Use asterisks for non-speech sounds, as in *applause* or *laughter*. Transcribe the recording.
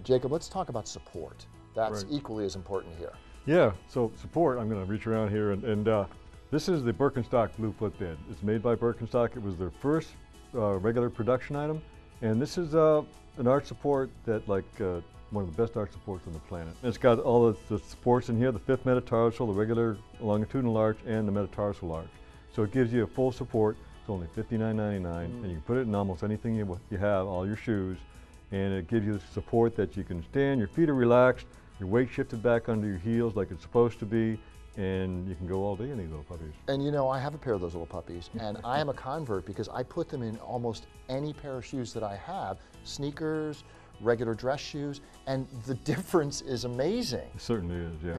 Jacob, let's talk about support. That's Right. equally as important here. Yeah, so support, I'm going to reach around here and, and uh, this is the Birkenstock Blue Footbed. It's made by Birkenstock. It was their first uh, regular production item. And this is uh, an arch support that like uh, one of the best arch supports on the planet. And it's got all the, the supports in here, the fifth metatarsal, the regular longitudinal arch, and the metatarsal arch. So it gives you a full support. It's only $59.99 and you can put it in almost anything you, you have, all your shoes. And it gives you support that you can stand, your feet are relaxed, your weight shifted back under your heels like it's supposed to be, and you can go all day in these little puppies. And you know, I have a pair of those little puppies, and I am a *laughs* convert because I put them in almost any pair of shoes that I have sneakers, regular dress shoes, and the *laughs* difference is amazing. It certainly is, yeah.